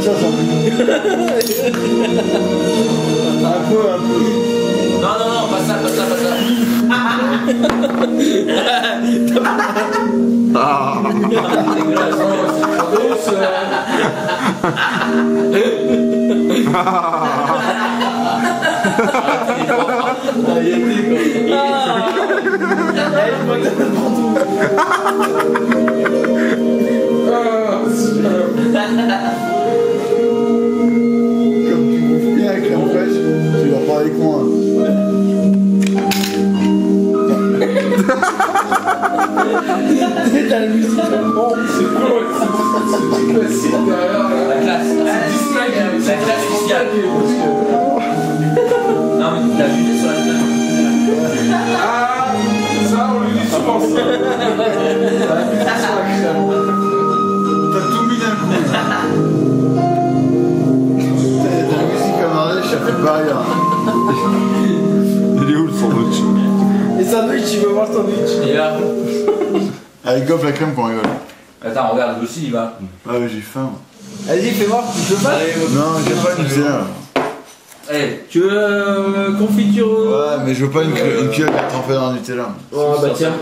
ça, ça. un peu, un peu. Non, non, non, pas ça, pas ça, pas ça. Dégueulasse, non, c'est pas douce. Ah, il était quoi. Comme T'as la musique en fond. La classe. La classe sociale. Non, mais t'as vu sur la classe. Ah, ça, on lui dit souvent ça. T'as tout mis d'un coup. la musique à mariage, ça fait pas rien. Il est où le sandwich? Et sandwich, tu veux voir le sandwich? Et là. Allez, gobe la crème qu'on rigole. Attends, regarde, aussi il va. Ah ouais, j'ai faim. Vas-y, fais voir, tu peux pas Non, j'ai pas une cuillère. Eh, Tu veux euh, confiture Ouais, mais je veux pas une, cu- une cuillère trempée dans le Nutella. Oh bah tiens.